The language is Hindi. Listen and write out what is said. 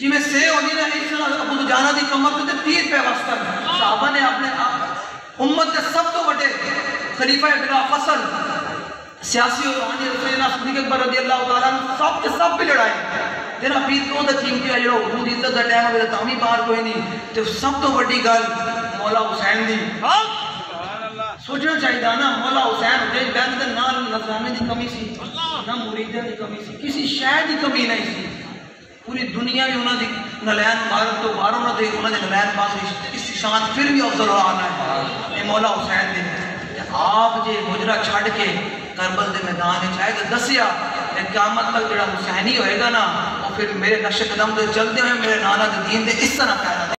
जिमें से दी कमर ते तीर पे वस्तर साहबा ने अपने आप, उम्मत के सब तो बड़े खलीफा बिला फ़सल, सियासी और आने रसूलुल्लाह सिद्दीक अकबर रज़ी अल्लाह तआला सब के सब भी लड़ाए। तेरा पीर तो दा कीमती है जो हुदूद इज़्ज़त दा टाइम होवे तामी बाहर कोई नहीं। ते सब तो बड़ी गल मौला हुसैन दी। सोचना चाहिए ना, मौला हुसैन हुसैन बैंद दे नाल नजराने दी कमी सी, ना मुरीदां दी कमी सी, किसी शय दी कमी नहीं सी। दुनिया भी उन्होंने नलैन मार तो बाहरों उन्होंने उन्होंने नलैन पास फिर भी अफजल आना है। ये मौला हुसैन दे आप जे गुजरा छड़ के करबल के मैदान में आए तो दसिया क्यामत तक जो हुसैनी होएगा ना वो फिर मेरे नक्श कदम चलते हुए मेरे नाना के दीन के इस तरह पैदा